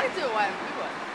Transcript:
It's a wild.